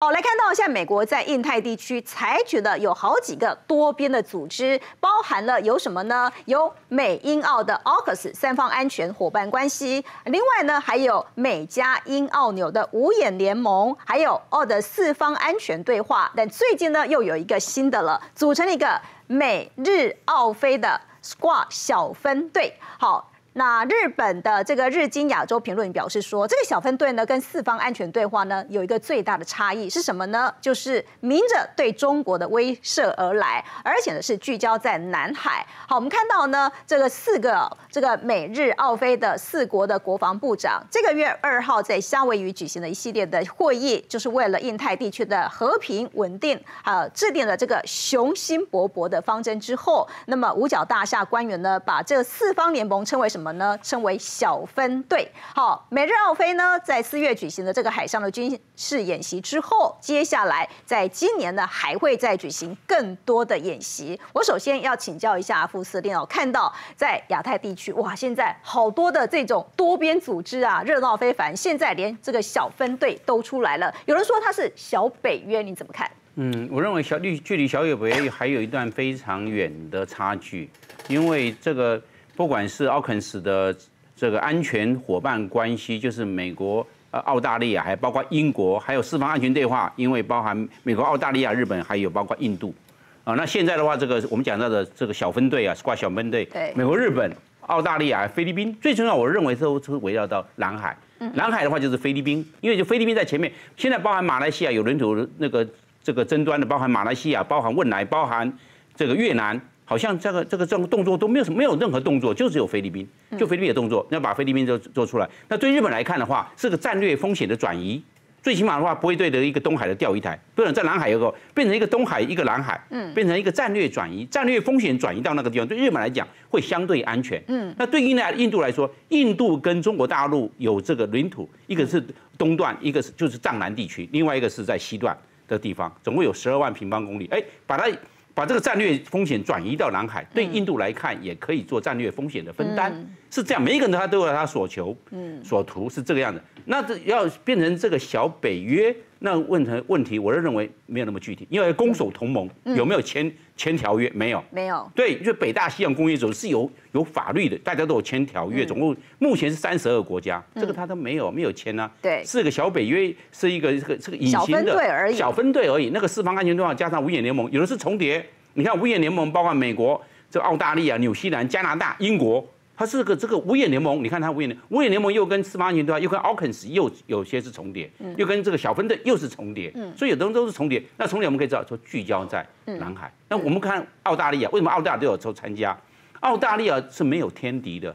好，来看到现在美国在印太地区采取的有好几个多边的组织，包含了有什么呢？有美英澳的 AUKUS 三方安全伙伴关系，另外呢还有美加英澳纽的五眼联盟，还有澳的四方安全对话。但最近呢又有一个新的了，组成了一个美日澳菲的 Squad 小分队。好。那日本的这个日经亚洲评论表示说，这个小分队呢跟四方安全对话呢有一个最大的差异是什么呢？就是明着对中国的威慑而来，而且呢是聚焦在南海。好，我们看到呢这个四个这个美日澳菲的四国的国防部长，这个月二号在夏威夷举行了一系列的会议，就是为了印太地区的和平稳定，呃，制定了这个雄心勃勃的方针之后，那么五角大厦官员呢把这四方联盟称为什么？呢，称为小分队。好，美日澳菲呢，在四月举行的这个海上的军事演习之后，接下来在今年呢，还会再举行更多的演习。我首先要请教一下副司令哦，看到在亚太地区，哇，现在好多的这种多边组织啊，热闹非凡。现在连这个小分队都出来了，有人说它是小北约，你怎么看？嗯，我认为小距距离小北约还有一段非常远的差距，因为这个。不管是奥肯斯的这个安全伙伴关系，就是美国、呃澳大利亚，还包括英国，还有四方安全对话，因为包含美国、澳大利亚、日本，还有包括印度，啊，那现在的话，这个我们讲到的这个小分队啊，挂小分队，对，美国、日本、澳大利亚、菲律宾，最重要，我认为都是围绕到南海，南海的话就是菲律宾，因为就菲律宾在前面，现在包含马来西亚有领土那个这个争端的，包含马来西亚，包含汶莱，包含这个越南。好像这个这个这种动作都没有什么，没有任何动作，就只有菲律宾，就菲律宾的动作，要把菲律宾做做出来。那对日本来看的话，是个战略风险的转移，最起码的话不会对着一个东海的钓鱼台，不然在南海有个变成一个东海一个南海，嗯，变成一个战略转移，战略风险转移到那个地方，对日本来讲会相对安全，嗯。那对于呢印度来说，印度跟中国大陆有这个领土，一个是东段，一个是就是藏南地区，另外一个是在西段的地方，总共有十二万平方公里，哎，把它。把这个战略风险转移到南海，对印度来看也可以做战略风险的分担，是这样。每一个人他都有他所求、嗯所图，是这个样子。那这要变成这个小北约。那问成问题，我是认为没有那么具体，因为攻守同盟有没有签签条约？没有，没有。对，就北大西洋公约组织是有有法律的，大家都有签条约，总共目前是三十二个国家，这个他都没有没有签啊。对，是个小北约，是一个这个这个隐形的小分队而已，小分队而已。那个四方安全对话加上五眼联盟，有的是重叠。你看五眼联盟包括美国、这澳大利亚、纽西兰、加拿大、英国。它是个这个五眼联盟，你看它五眼联五眼联盟又跟四方安全对话，又跟 AUKUS 又有些是重叠，又跟这个小分队又是重叠，所以有的人都是重叠。那重叠我们可以知道说聚焦在南海。那我们看澳大利亚，为什么澳大利亚都有参加？澳大利亚是没有天敌的，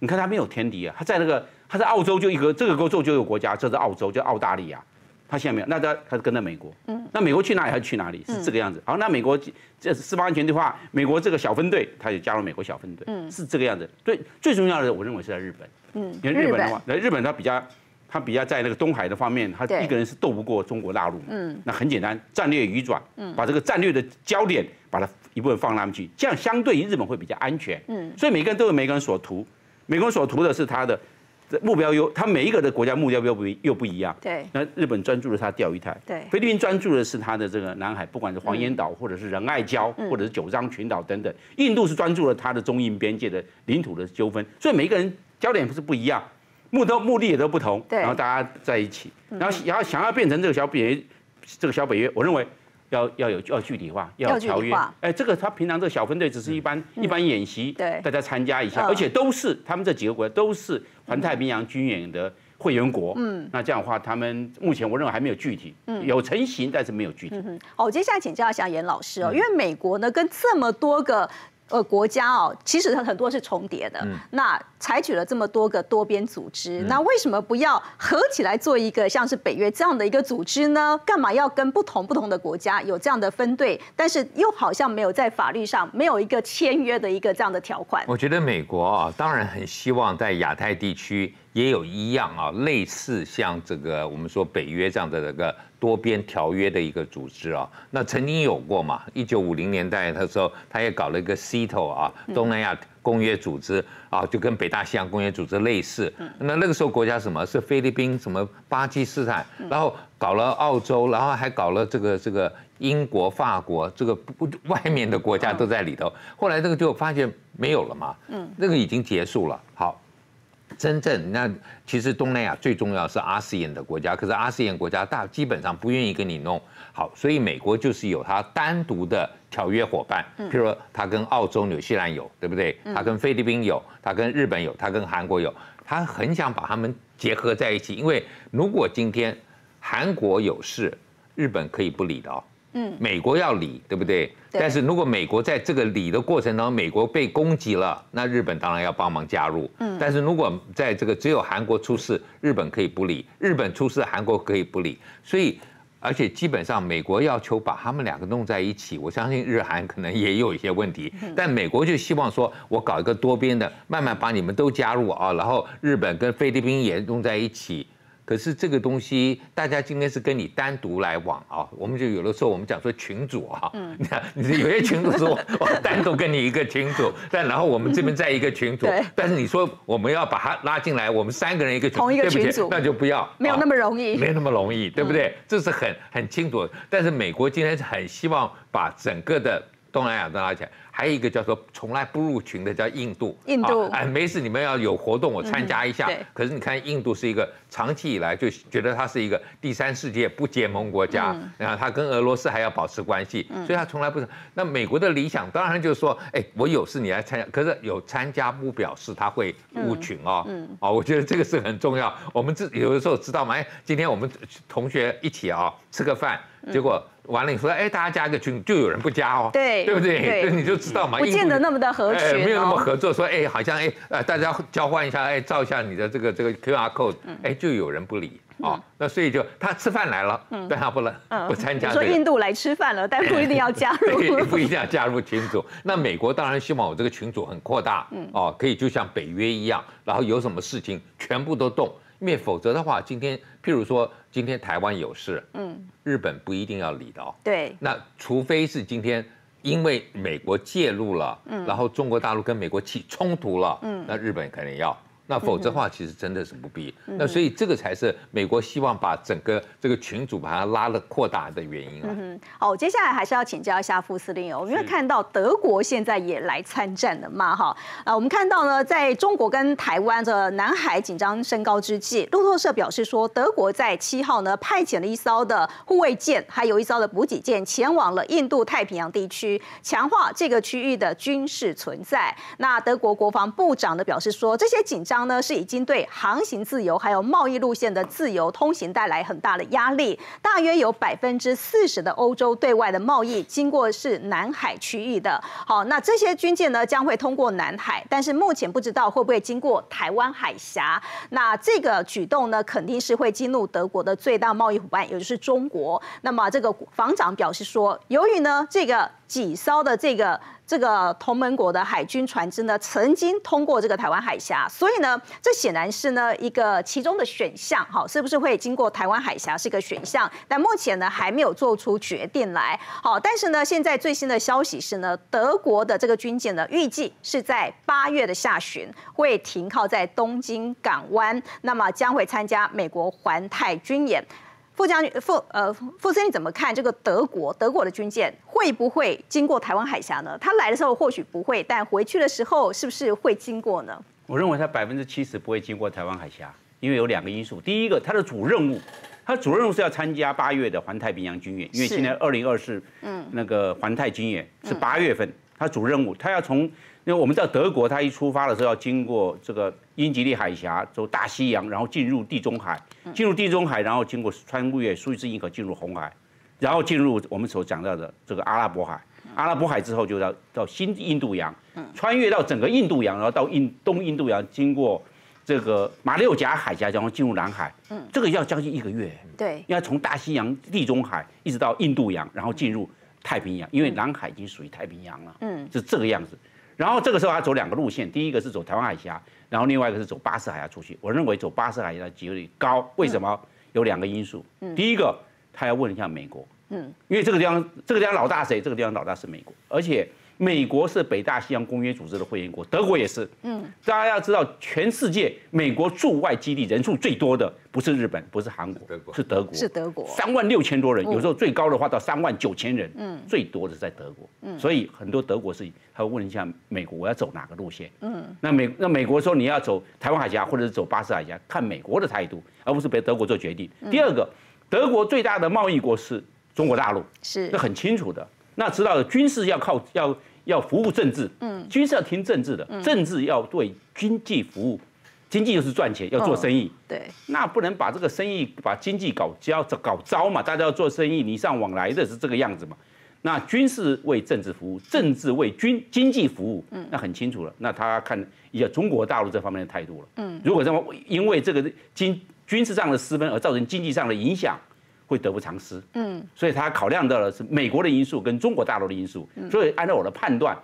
你看它没有天敌啊，它在那个它在澳洲就一个这个洲就有国家，这是澳洲叫澳大利亚。他现在没有，那他他是跟着美国，嗯，那美国去哪里他去哪里，是这个样子。好，那美国这是四方安全的话，美国这个小分队他也加入美国小分队，嗯，是这个样子。对，最重要的我认为是在日本，嗯，因为日本的话，那日本他比较他比较在那个东海的方面，他一个人是斗不过中国大陆，嗯，那很简单，战略移转，嗯，把这个战略的焦点把它一部分放那边去，这样相对于日本会比较安全，嗯，所以每个人都有每个人所图，美国所图的是他的。目标又，他每一个的国家目标又不又不一样。对。那日本专注的是他钓鱼台。对。菲律宾专注的是它的这个南海，不管是黄岩岛，或者是仁爱礁，或者是九章群岛等等。印度是专注了它的中印边界的领土的纠纷。所以每一个人焦点不是不一样，目都目的也都不同。对。然后大家在一起，然后然后想要变成这个小北这个小北约，我认为。要要有要具体化，要有条约。哎，这个他平常这个小分队只是一般一般演习，对，大家参加一下，而且都是他们这几个国家都是环太平洋军演的会员国。嗯，那这样的话，他们目前我认为还没有具体，嗯，有成型，但是没有具体。好，接下来请教一下严老师哦，因为美国呢跟这么多个。呃，国家哦，其实很多是重叠的。那采取了这么多个多边组织，那为什么不要合起来做一个像是北约这样的一个组织呢？干嘛要跟不同不同的国家有这样的分队？但是又好像没有在法律上没有一个签约的一个这样的条款。我觉得美国啊，当然很希望在亚太地区也有一样啊，类似像这个我们说北约这样的这个。多边条约的一个组织啊，那曾经有过嘛？一九五零年代的时候，他也搞了一个 CETO 啊，东南亚公约组织啊，就跟北大西洋公约组织类似。那那个时候国家什么是菲律宾、什么巴基斯坦，然后搞了澳洲，然后还搞了这个这个英国、法国，这个不外面的国家都在里头。后来这个就发现没有了嘛，嗯，那个已经结束了。好。真正那其实东南亚最重要是阿斯眼的国家，可是阿斯眼国家大基本上不愿意跟你弄好，所以美国就是有它单独的条约伙伴，譬如说它跟澳洲、纽西兰有，对不对？它跟菲律宾有，它跟日本有，它跟韩国有，它很想把他们结合在一起，因为如果今天韩国有事，日本可以不理的哦。嗯，美国要理，对不对？但是如果美国在这个理的过程当中，美国被攻击了，那日本当然要帮忙加入。嗯，但是如果在这个只有韩国出事，日本可以不理；日本出事，韩国可以不理。所以，而且基本上美国要求把他们两个弄在一起，我相信日韩可能也有一些问题。但美国就希望说，我搞一个多边的，慢慢把你们都加入啊，然后日本跟菲律宾也弄在一起。可是这个东西，大家今天是跟你单独来往啊，我们就有的时候我们讲说群主啊，你看，你有些群主说 我单独跟你一个群主，但然后我们这边在一个群组，但是你说我们要把他拉进来，我们三个人一个群同一个群组，那就不要，没有那么容易，没那么容易，对不对？这是很很清楚。但是美国今天是很希望把整个的东南亚都拉起来。还有一个叫做从来不入群的叫印度，印度哎，没事，你们要有活动我参加一下。可是你看印度是一个长期以来就觉得它是一个第三世界不结盟国家，然后它跟俄罗斯还要保持关系，所以它从来不是。那美国的理想当然就是说，哎，我有事你来参加，可是有参加不表示他会入群哦。哦，我觉得这个是很重要。我们自有的时候知道吗？哎，今天我们同学一起啊吃个饭，结果。完了，你说，哎，大家加个群，就有人不加哦，对，对不对？你就知道嘛，不见得那么的合群，没有那么合作。说，哎，好像，哎，呃，大家交换一下，哎，照一下你的这个这个 QR code，哎，就有人不理哦。那所以就他吃饭来了，但他不能不参加。说印度来吃饭了，但不一定要加入，不一定要加入群组。那美国当然希望我这个群组很扩大，哦，可以就像北约一样，然后有什么事情全部都动。因为否则的话，今天譬如说今天台湾有事，嗯，日本不一定要理的哦。对。那除非是今天因为美国介入了，嗯，然后中国大陆跟美国起冲突了，嗯，那日本肯定要。那否则的话，其实真的是不必。那所以这个才是美国希望把整个这个群组把它拉了扩大的原因啊。好，接下来还是要请教一下副司令哦，因为看到德国现在也来参战了嘛，哈啊，我们看到呢，在中国跟台湾的南海紧张升高之际，路透社表示说，德国在七号呢派遣了一艘的护卫舰，还有一艘的补给舰前往了印度太平洋地区，强化这个区域的军事存在。那德国国防部长呢表示说，这些紧张。呢是已经对航行自由还有贸易路线的自由通行带来很大的压力，大约有百分之四十的欧洲对外的贸易经过是南海区域的。好，那这些军舰呢将会通过南海，但是目前不知道会不会经过台湾海峡。那这个举动呢肯定是会激怒德国的最大贸易伙伴，也就是中国。那么这个防长表示说，由于呢这个几艘的这个。这个同盟国的海军船只呢，曾经通过这个台湾海峡，所以呢，这显然是呢一个其中的选项，好，是不是会经过台湾海峡是一个选项？但目前呢还没有做出决定来，好，但是呢，现在最新的消息是呢，德国的这个军舰呢，预计是在八月的下旬会停靠在东京港湾，那么将会参加美国环太军演。副将军、傅呃傅司令怎么看这个德国？德国的军舰会不会经过台湾海峡呢？他来的时候或许不会，但回去的时候是不是会经过呢？我认为他百分之七十不会经过台湾海峡，因为有两个因素。第一个，他的主任务，他主任务是要参加八月的环太平洋军演，因为现在二零二四嗯那个环太军演是八月份，他主任务他要从。因为我们知道德国，它一出发的时候要经过这个英吉利海峡，走大西洋，然后进入地中海，进入地中海，然后经过穿越苏伊士运河进入红海，然后进入我们所讲到的这个阿拉伯海。阿拉伯海之后就到到新印度洋，穿越到整个印度洋，然后到印东印度洋，经过这个马六甲海峡，然后进入南海。嗯，这个要将近一个月。对，要从大西洋、地中海一直到印度洋，然后进入太平洋，因为南海已经属于太平洋了。嗯，是这个样子。然后这个时候他走两个路线，第一个是走台湾海峡，然后另外一个是走巴士海峡出去。我认为走巴士海峡的几率高，为什么？有两个因素。第一个，他要问一下美国，嗯，因为这个地方这个地方老大谁？这个地方老大是美国，而且美国是北大西洋公约组织的会员国，德国也是。嗯，大家要知道，全世界美国驻外基地人数最多的不是日本，不是韩国，德国是德国，是德国三万六千多人，有时候最高的话到三万九千人。嗯，最多的是在德国。嗯，所以很多德国是他会问一下美国，我要走哪个路线？嗯，那美那美国说你要走台湾海峡或者是走巴士海峡，看美国的态度，而不是被德国做决定。第二个，德国最大的贸易国是中国大陆，是这很清楚的。那知道的军事要靠要要服务政治，嗯，军事要听政治的，政治要对经济服务，经济就是赚钱，要做生意，对，那不能把这个生意把经济搞焦搞糟嘛，大家要做生意，礼尚往来的是这个样子嘛。那军事为政治服务，政治为军经济服务，嗯，那很清楚了。那他看一下中国大陆这方面的态度了，嗯，如果这么因为这个经军事上的失分而造成经济上的影响。会得不偿失，嗯，所以他考量到的是美国的因素跟中国大陆的因素，所以按照我的判断，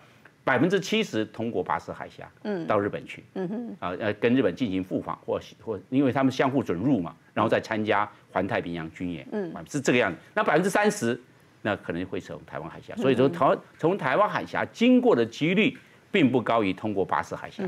百分之七十通过巴士海峡，嗯，到日本去，嗯哼，啊呃跟日本进行互访或或因为他们相互准入嘛，然后再参加环太平洋军演，嗯，是这个样子。那百分之三十，那可能会从台湾海峡，所以说台从台湾海峡经过的几率并不高于通过巴士海峡。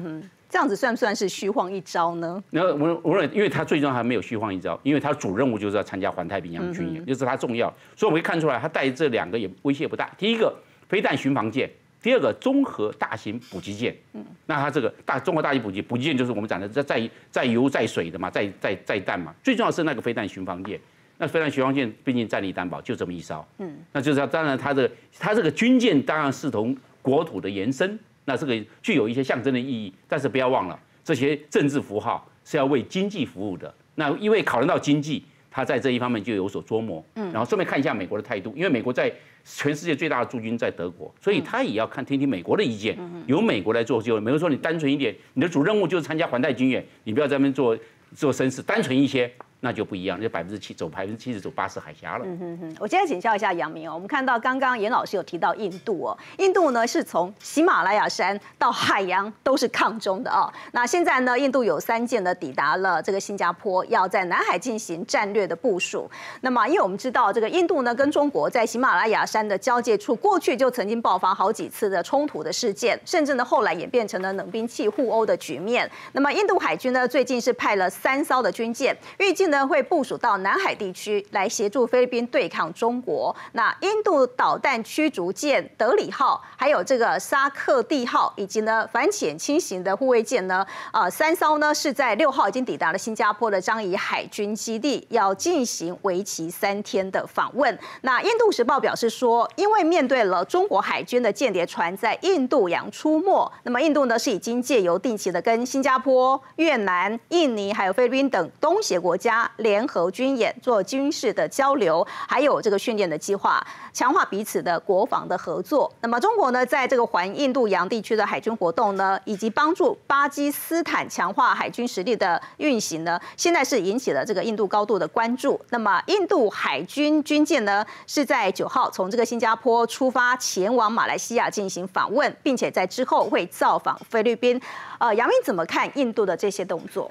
这样子算不算是虚晃一招呢？那我我认为，因为他最终还没有虚晃一招，因为他主任务就是要参加环太平洋军演，就是他重要，所以我们可以看出来，他带这两个也威胁不大。第一个飞弹巡防舰，第二个综合大型补给舰。嗯，那他这个大综合大型补给补给舰就是我们讲的在在在油在水的嘛，在在在弹嘛，最重要是那个飞弹巡防舰。那飞弹巡防舰毕竟战力担保就这么一艘，嗯，那就是当然它的它这个军舰当然是从国土的延伸。那这个具有一些象征的意义，但是不要忘了，这些政治符号是要为经济服务的。那因为考虑到经济，他在这一方面就有所琢磨。嗯，然后顺便看一下美国的态度，因为美国在全世界最大的驻军在德国，所以他也要看听听美国的意见。由美国来做就，美国说你单纯一点，你的主任务就是参加环太军演，你不要在那边做做绅士，单纯一些。那就不一样，就百分之七走百分之七十走巴士海峡了。嗯哼哼，我今天请教一下杨明哦，我们看到刚刚严老师有提到印度哦，印度呢是从喜马拉雅山到海洋都是抗中的哦。那现在呢，印度有三舰呢抵达了这个新加坡，要在南海进行战略的部署。那么，因为我们知道这个印度呢跟中国在喜马拉雅山的交界处，过去就曾经爆发好几次的冲突的事件，甚至呢后来演变成了冷兵器互殴的局面。那么，印度海军呢最近是派了三艘的军舰，预计呢呢会部署到。南海地区来协助菲律宾对抗中国。那印度导弹驱逐舰德里号，还有这个沙克蒂号，以及呢反潜轻型的护卫舰呢，呃，三艘呢是在六号已经抵达了新加坡的樟宜海军基地，要进行为期三天的访问。那印度时报表示说，因为面对了中国海军的间谍船在印度洋出没，那么印度呢是已经借由定期的跟新加坡、越南、印尼还有菲律宾等东协国家联合军。演做军事的交流，还有这个训练的计划，强化彼此的国防的合作。那么中国呢，在这个环印度洋地区的海军活动呢，以及帮助巴基斯坦强化海军实力的运行呢，现在是引起了这个印度高度的关注。那么印度海军军舰呢，是在九号从这个新加坡出发，前往马来西亚进行访问，并且在之后会造访菲律宾。呃，杨明怎么看印度的这些动作？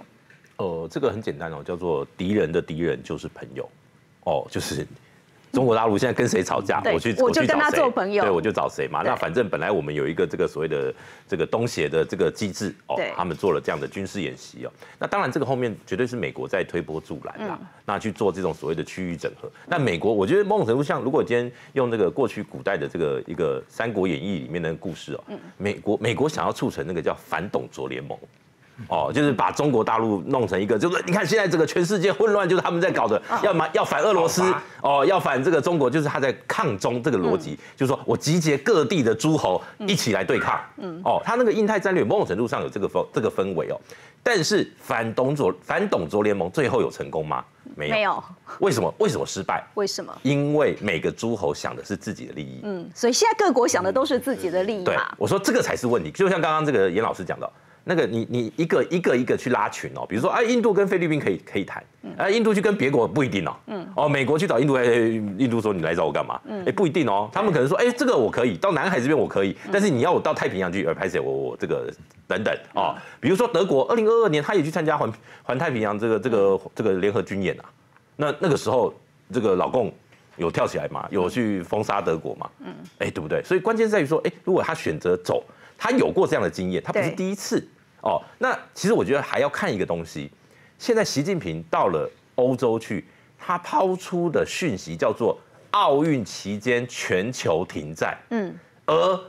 呃，这个很简单哦，叫做敌人的敌人就是朋友，哦，就是中国大陆现在跟谁吵架，我去我就跟他做朋友，对，我就找谁嘛。那反正本来我们有一个这个所谓的这个东协的这个机制哦，他们做了这样的军事演习哦。那当然这个后面绝对是美国在推波助澜啦，那去做这种所谓的区域整合。那美国我觉得某种程度像，如果今天用那个过去古代的这个一个《三国演义》里面的故事哦，美国美国想要促成那个叫反董卓联盟。哦，就是把中国大陆弄成一个，就是你看现在这个全世界混乱，就是他们在搞的，要么要反俄罗斯，哦，要反这个中国，就是他在抗中这个逻辑，就是说我集结各地的诸侯一起来对抗，嗯，哦，他那个印太战略某种程度上有这个氛这个氛围哦，但是反董卓反董卓联盟最后有成功吗？没有，没有，为什么？为什么失败？为什么？因为每个诸侯想的是自己的利益，嗯，所以现在各国想的都是自己的利益对，我说这个才是问题，就像刚刚这个严老师讲的。那个你你一个一个一个去拉群哦，比如说啊，印度跟菲律宾可以可以谈，啊，印度去跟别国不一定哦，嗯，哦，美国去找印度，哎，印度说你来找我干嘛？哎，不一定哦，他们可能说，哎，这个我可以到南海这边我可以，但是你要我到太平洋去，呃，拍摄我我这个等等哦，比如说德国二零二二年他也去参加环环太平洋这个这个这个联合军演啊，那那个时候这个老共有跳起来嘛，有去封杀德国嘛，嗯，哎，对不对？所以关键在于说，哎，如果他选择走，他有过这样的经验，他不是第一次哦。那其实我觉得还要看一个东西，现在习近平到了欧洲去，他抛出的讯息叫做奥运期间全球停战，嗯，而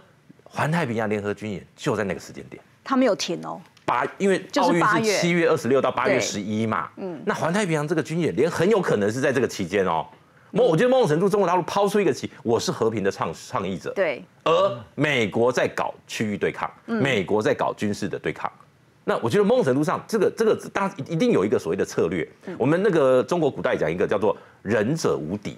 环太平洋联合军演就在那个时间点，他没有停哦。八，因为奥运是七月二十六到八月十一嘛，嗯，那环太平洋这个军演连很有可能是在这个期间哦。某，我觉得某种程度，中国大陆抛出一个旗，我是和平的倡倡议者，对，而美国在搞区域对抗，美国在搞军事的对抗。那我觉得某种程度上，这个这个当然一定有一个所谓的策略。我们那个中国古代讲一个叫做仁者无敌，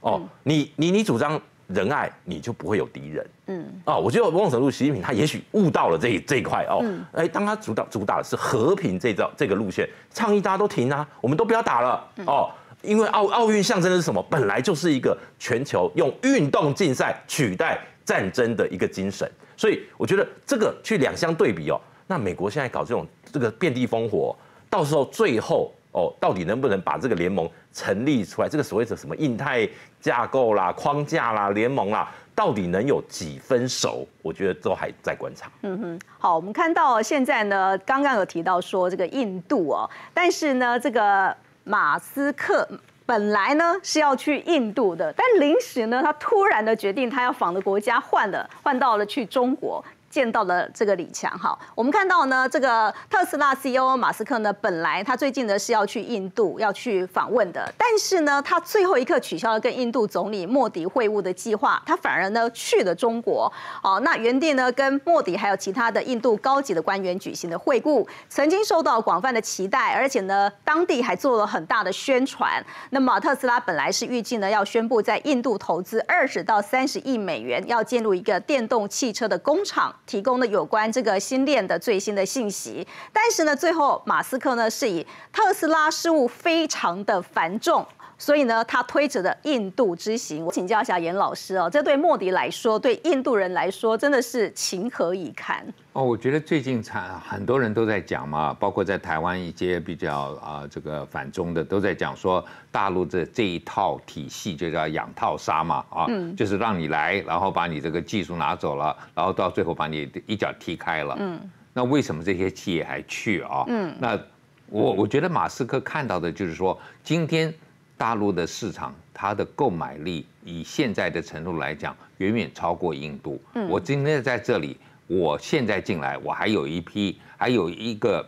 哦，你你你主张。仁爱，你就不会有敌人。嗯，哦，我觉得某种程度，习近平他也许悟到了这这一块哦。哎，当他主导主打的是和平这招这个路线，倡议大家都停啊，我们都不要打了哦。因为奥奥运象征的是什么？本来就是一个全球用运动竞赛取代战争的一个精神，所以我觉得这个去两相对比哦。那美国现在搞这种这个遍地烽火，到时候最后。哦，到底能不能把这个联盟成立出来？这个所谓的什么印太架构啦、框架啦、联盟啦，到底能有几分熟？我觉得都还在观察。嗯哼，好，我们看到现在呢，刚刚有提到说这个印度哦，但是呢，这个马斯克本来呢是要去印度的，但临时呢，他突然的决定他要访的国家换了，换到了去中国。见到了这个李强哈，我们看到呢，这个特斯拉 CEO 马斯克呢，本来他最近呢是要去印度要去访问的，但是呢，他最后一刻取消了跟印度总理莫迪会晤的计划，他反而呢去了中国。哦，那原定呢跟莫迪还有其他的印度高级的官员举行的会晤，曾经受到广泛的期待，而且呢当地还做了很大的宣传。那么特斯拉本来是预计呢要宣布在印度投资二十到三十亿美元，要建立一个电动汽车的工厂。提供的有关这个新链的最新的信息，但是呢，最后马斯克呢是以特斯拉事务非常的繁重，所以呢，他推着的印度之行，我请教一下严老师哦，这对莫迪来说，对印度人来说，真的是情何以堪？哦，我觉得最近才很多人都在讲嘛，包括在台湾一些比较啊这个反中的都在讲说，大陆这这一套体系就叫养套杀嘛，啊，就是让你来，然后把你这个技术拿走了，然后到最后把你一脚踢开了。嗯，那为什么这些企业还去啊？嗯，那我我觉得马斯克看到的就是说，今天大陆的市场它的购买力以现在的程度来讲，远远超过印度。嗯，我今天在这里。我现在进来，我还有一批，还有一个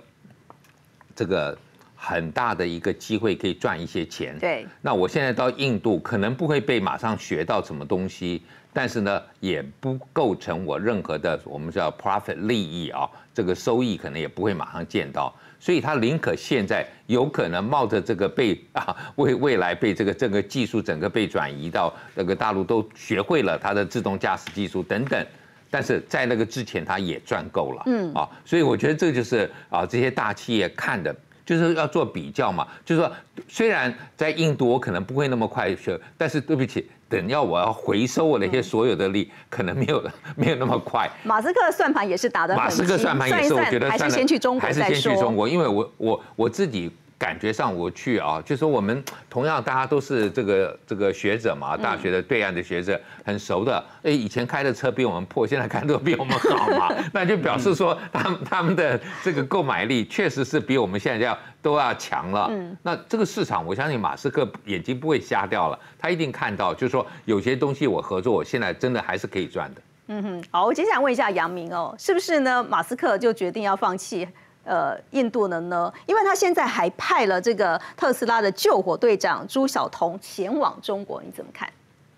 这个很大的一个机会可以赚一些钱。对。那我现在到印度，可能不会被马上学到什么东西，但是呢，也不构成我任何的我们叫 profit 利益啊，这个收益可能也不会马上见到。所以他宁可现在有可能冒着这个被啊未未来被这个这个技术整个被转移到那个大陆都学会了它的自动驾驶技术等等。但是在那个之前，他也赚够了，嗯啊，所以我觉得这就是啊，这些大企业看的，就是要做比较嘛。就是说，虽然在印度我可能不会那么快学，但是对不起，等要我要回收我那些所有的力，可能没有 没有那么快。马斯克算盘也是打的，马斯克算盘也是，我觉得还是先去中国还是先去中国，因为我我我自己。感觉上我去啊，就说我们 同样大家都是这个这个学者嘛，大学的对岸的学者很熟的。哎，以前开的车比我们破，现在开的比我们好嘛，那就表示说他们他们的这个购买力确实是比我们现在要都要强了。嗯，那这个市场，我相信马斯克眼睛不会瞎掉了，他一定看到，就是说有些东西我合作，我现在真的还是可以赚的。嗯哼，好，我接下来问一下杨明哦，是不是呢？马斯克就决定要放弃？呃，印度的呢？因为他现在还派了这个特斯拉的救火队长朱晓彤前往中国，你怎么看？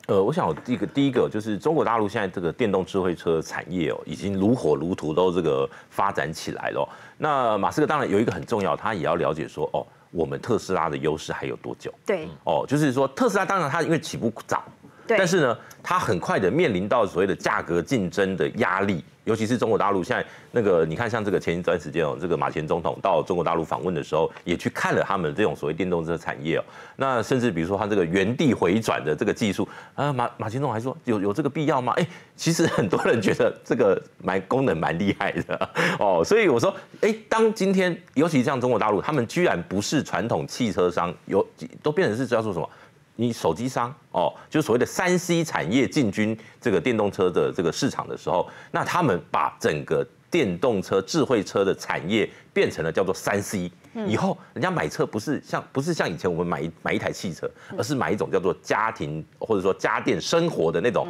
呃，我想我第一个第一个就是中国大陆现在这个电动智慧车产业哦，已经如火如荼都这个发展起来了。那马斯克当然有一个很重要，他也要了解说，哦，我们特斯拉的优势还有多久？对，哦，就是说特斯拉当然它因为起步早，但是呢，它很快的面临到所谓的价格竞争的压力。尤其是中国大陆现在那个，你看像这个前一段时间哦，这个马前总统到中国大陆访问的时候，也去看了他们这种所谓电动车产业哦。那甚至比如说他这个原地回转的这个技术啊，马马前总统还说有有这个必要吗？哎，其实很多人觉得这个蛮功能蛮厉害的哦。所以我说，哎，当今天尤其像中国大陆，他们居然不是传统汽车商，有都变成是叫做什么你手机商哦，就所谓的三 C 产业进军这个电动车的这个市场的时候，那他们把整个电动车、智慧车的产业变成了叫做三 C。以后人家买车不是像不是像以前我们买一买一台汽车，而是买一种叫做家庭或者说家电生活的那种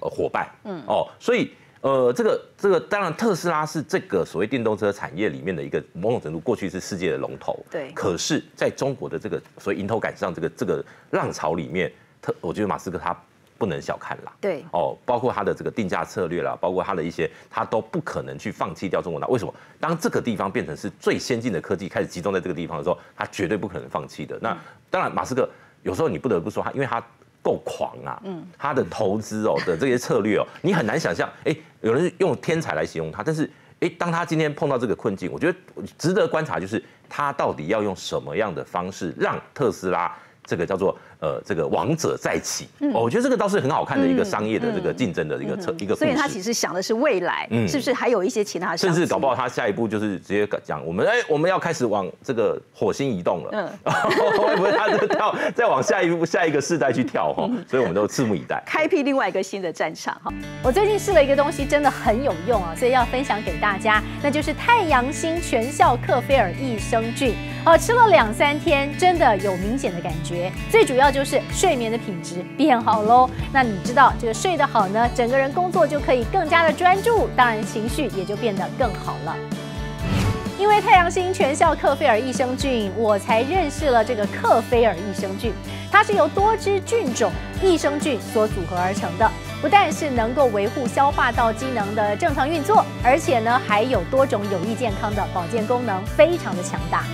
伙伴。嗯哦，所以呃这个这个当然特斯拉是这个所谓电动车产业里面的一个某种程度过去是世界的龙头。对。可是在中国的这个所谓迎头赶上这个这个浪潮里面，特我觉得马斯克他。不能小看啦，对哦，包括他的这个定价策略啦，包括他的一些，他都不可能去放弃掉中国那为什么？当这个地方变成是最先进的科技开始集中在这个地方的时候，他绝对不可能放弃的。那当然，马斯克有时候你不得不说他，因为他够狂啊，嗯，他的投资哦的这些策略哦，你很难想象，哎，有人用天才来形容他，但是哎，当他今天碰到这个困境，我觉得值得观察就是他到底要用什么样的方式让特斯拉。这个叫做呃，这个王者再起，哦，我觉得这个倒是很好看的一个商业的这个竞争的一个策一个。所以他其实想的是未来，是不是还有一些其他？甚至搞不好他下一步就是直接讲，我们哎，我们要开始往这个火星移动了。嗯，会不会他就跳 再往下一步下一个世代去跳哈？所以我们都拭目以待，开辟另外一个新的战场哈。我最近试了一个东西，真的很有用啊，所以要分享给大家，那就是太阳星全效克菲尔益生菌。哦，吃了两三天，真的有明显的感最主要就是睡眠的品质变好喽。那你知道这个睡得好呢，整个人工作就可以更加的专注，当然情绪也就变得更好了。因为太阳星全效克菲尔益生菌，我才认识了这个克菲尔益生菌。它是由多支菌种益生菌所组合而成的，不但是能够维护消化道机能的正常运作，而且呢还有多种有益健康的保健功能，非常的强大。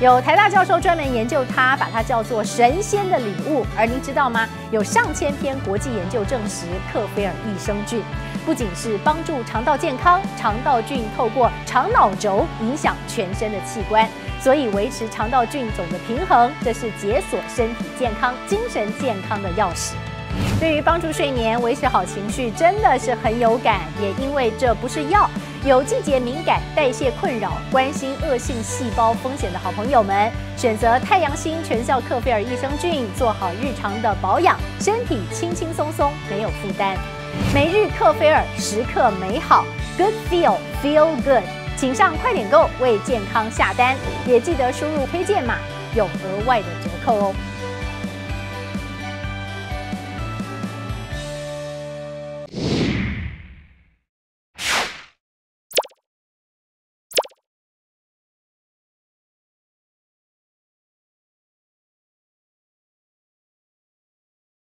有台大教授专门研究它，把它叫做神仙的礼物。而您知道吗？有上千篇国际研究证实，克菲尔益生菌不仅是帮助肠道健康，肠道菌透过肠脑轴影响全身的器官，所以维持肠道菌种的平衡，这是解锁身体健康、精神健康的钥匙。对于帮助睡眠、维持好情绪，真的是很有感。也因为这不是药。有季节敏感、代谢困扰、关心恶性细胞风险的好朋友们，选择太阳星全效克菲尔益生菌，做好日常的保养，身体轻轻松松，没有负担。每日克菲尔，时刻美好，Good feel feel good，请上快点购为健康下单，也记得输入推荐码，有额外的折扣哦。